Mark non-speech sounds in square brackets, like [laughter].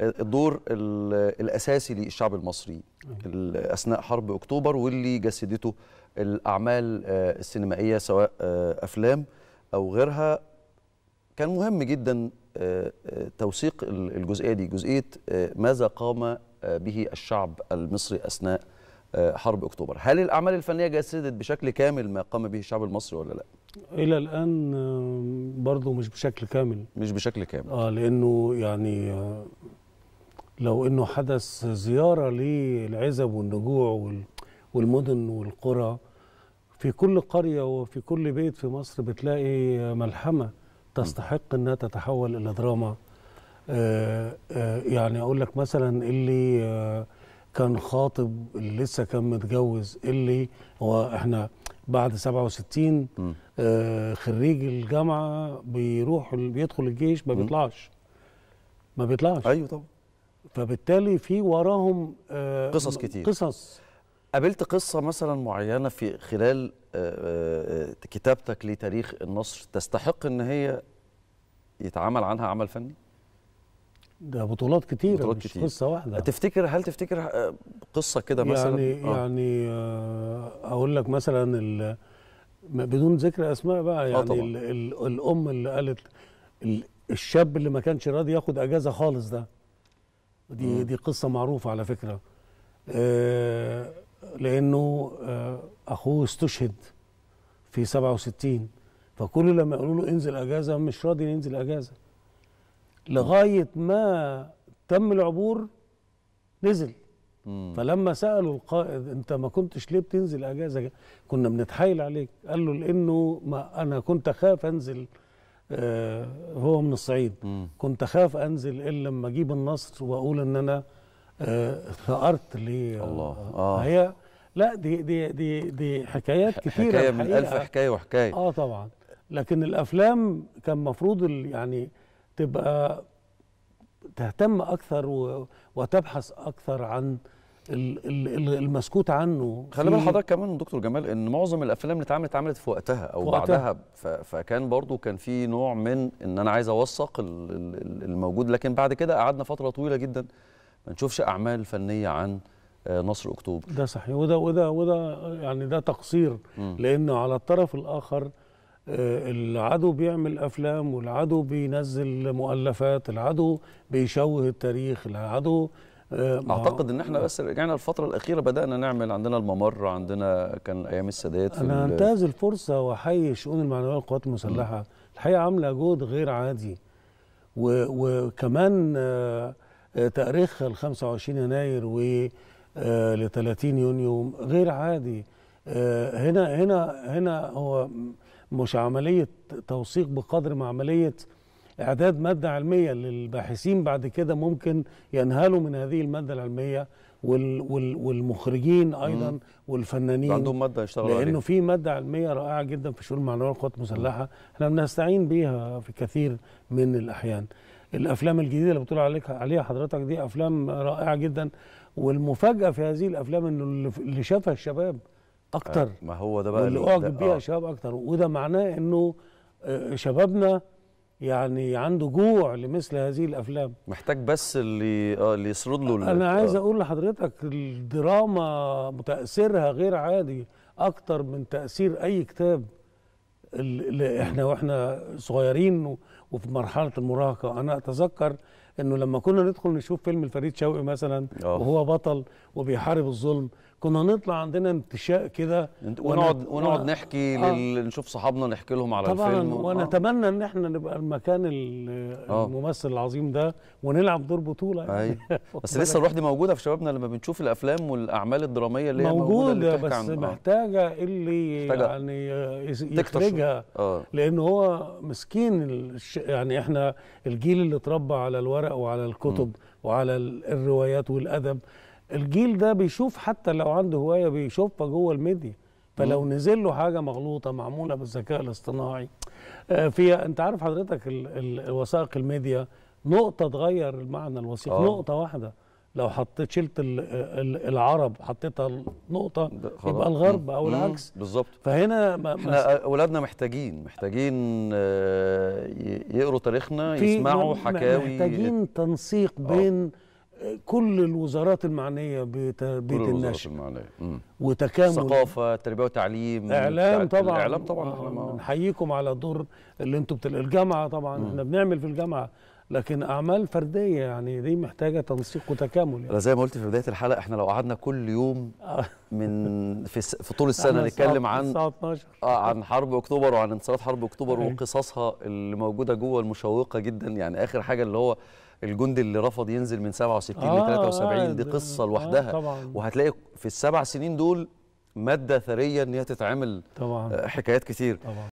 الدور ال- الأساسي للشعب المصري ال- أثناء حرب أكتوبر واللي جسدته الأعمال آه، السينمائية سواء آه، أفلام أو غيرها. كان مهم جدا آه، توثيق ال- الجزئية دي. جزئية ماذا قام به الشعب المصري أثناء حرب أكتوبر؟ هل الأعمال الفنية جسدت بشكل كامل ما قام به الشعب المصري ولا لا؟ إلى الآن برضه مش بشكل كامل. مش بشكل كامل. آه لأنه يعني لو إنه حدث زيارة للعزب والنجوع وال- والمدن والقرى في كل قرية وفي كل بيت في مصر بتلاقي ملحمة تستحق إنها تتحول إلى دراما آه آه يعني أقول لك مثلا اللي آه كان خاطب اللي لسه كان متجوز اللي هو إحنا بعد 67 مم. آه خريج الجامعة بيروح بيدخل الجيش ما. بيطلعش ما بيطلعش أيوه طبعا فبالتالي في وراهم آه قصص كتير. قصص قابلت قصة مثلا معينة في خلال آه، آه، كتابتك لتاريخ النصر تستحق إن هي يتعمل عنها عمل فني؟ ده بطولات كتيره بطولات مش كتير. قصة واحدة تفتكر هل تفتكر آه، قصة كده مثلا؟ يعني آه. يعني آه أقول لك مثلا بدون ذكر أسماء بقى يعني طبعاً. ال ال الأم اللي قالت ال الشاب اللي ما كانش راضي ياخد أجازة خالص ده دي مم. دي قصة معروفة على فكرة. آه لأنه آه أخوه استشهد في 67 فكل لما يقولوا له انزل أجازة مش راضي ينزل أجازة. لغاية ما تم العبور نزل. مم. فلما سألوا القائد أنت ما كنتش ليه بتنزل أجازة؟ كنا بنتحايل عليك. قال له لأنه ما أنا كنت أخاف أنزل هو من الصعيد مم. كنت أخاف أنزل إلا لما أجيب النصر وأقول إن أنا آه ثأرت لي الله. آه. هي لا دي دي دي دي حكايات كتيرة حكاية من الحقيقة. ألف حكاية وحكاية آه طبعا لكن الأفلام كان مفروض يعني تبقى تهتم أكثر وتبحث أكثر عن المسكوت عنه خلي بال حضرتك كمان دكتور جمال إن معظم الأفلام اللي اتعملت اتعملت في وقتها أو وقتها. بعدها فكان برضو كان في نوع من إن أنا عايز أوثق ال- ال- الموجود لكن بعد كده قعدنا فترة طويلة جدا ما نشوفش أعمال فنية عن آه، نصر أكتوبر ده صحيح وده وده وده يعني ده تقصير مم. لأنه على الطرف الآخر آه، العدو بيعمل أفلام والعدو بينزل مؤلفات العدو بيشوه التاريخ العدو أعتقد إن إحنا بس رجعنا الفترة الأخيرة بدأنا نعمل عندنا الممر عندنا كان أيام السادات أنا أنتهز الفرصة وأحيي الشؤون المعنويه للقوات المسلحة. الحقيقة عامله جهد غير عادي. وكمان آه، آه، تاريخ ال 25 يناير و آه، ل 30 يونيو غير عادي. آه، هنا هنا هنا هو مش عملية توثيق بقدر ما عملية إعداد مادة علمية للباحثين بعد كده ممكن ينهلوا من هذه المادة العلمية وال وال والمخرجين أيضا والفنانين. عندهم مادة يشتغلوا لأنه عليها في مادة علمية رائعة جدا في الشؤون المعنويه للقوات المسلحه إحنا بنستعين بيها في كثير من الأحيان. الأفلام الجديدة اللي بتقول عليك عليها حضرتك دي أفلام رائعة جدا. والمفاجأة في هذه الأفلام إنه اللي- شافها الشباب أكتر. ما هو ده بقى واللي ال- أعجب ده- بيها آه. الشباب أكتر. وده معناه إنه آه، شبابنا يعني عنده جوع لمثل هذه الأفلام محتاج بس اللي آه اللي يسرد له أنا عايز آه. أقول لحضرتك الدراما تاثيرها غير عادي أكتر من تأثير أي كتاب اللي إحنا وإحنا صغيرين وفي مرحلة المراهقة أنا أتذكر إنه لما كنا ندخل نشوف فيلم الفريد شوقي مثلا آه. وهو بطل وبيحارب الظلم كنا نطلع عندنا انتشاء كده ونقعد ونقعد ون- نحكي آه. لل... نشوف صحابنا نحكي لهم على طبعا الفيلم و- آه. ونتمنى إن إحنا نبقى المكان ال- آه. الممثل العظيم ده ونلعب دور بطولة يعني. أيوه [laughs] بس لسه الروح دي موجودة في شبابنا لما بنشوف الأفلام والأعمال الدرامية اللي هي موجودة موجودة اللي بس عن آه. محتاجة اللي محتاجة يعني يخرجها آه لأن هو مسكين الش... يعني إحنا الجيل اللي اتربى على الورق وعلى الكتب وعلى ال- الروايات والأدب الجيل ده بيشوف حتى لو عنده هواية بيشوفها جوه الميديا. فلو نزل له حاجة مغلوطة معمولة بالذكاء الاصطناعي آه، فيها أنت عارف حضرتك ال... ال... وثائق الميديا نقطة تغير المعنى الوثيق آه. نقطة واحدة. لو حطيت شلت ال- ال- العرب حطيتها نقطه. يبقى الغرب أو مم. العكس بالظبط فهنا ما- إحنا أولادنا محتاجين محتاجين آه، يقروا تاريخنا يسمعوا حكاوي محتاجين تنسيق بين كل الوزارات المعنية بتربيه النشء المعنية. مم. وتكامل ثقافة تربية وتعليم إعلام طبعا الإعلام طبعا آه، إحنا ما- نحييكم على الدور اللي أنتم. الجامعة طبعا إحنا بنعمل في الجامعة لكن أعمال فردية يعني دي محتاجة تنسيق وتكامل يعني. أنا زي ما قلت في بداية الحلقة إحنا لو قعدنا كل يوم آه. من في, س- في طول السنة نتكلم عن الساعة 12 آه عن حرب أكتوبر وعن انتصارات حرب أكتوبر أيوة. وقصصها اللي موجودة جوه المشوقة جدا. يعني آخر حاجة اللي هو الجندي اللي رفض ينزل من 67 ل 73 دي ده- قصة آه، لوحدها. طبعا. وهتلاقي في السبع سنين دول مادة ثرية إن هي تتعمل طبعا. آه، حكايات كتير. طبعا.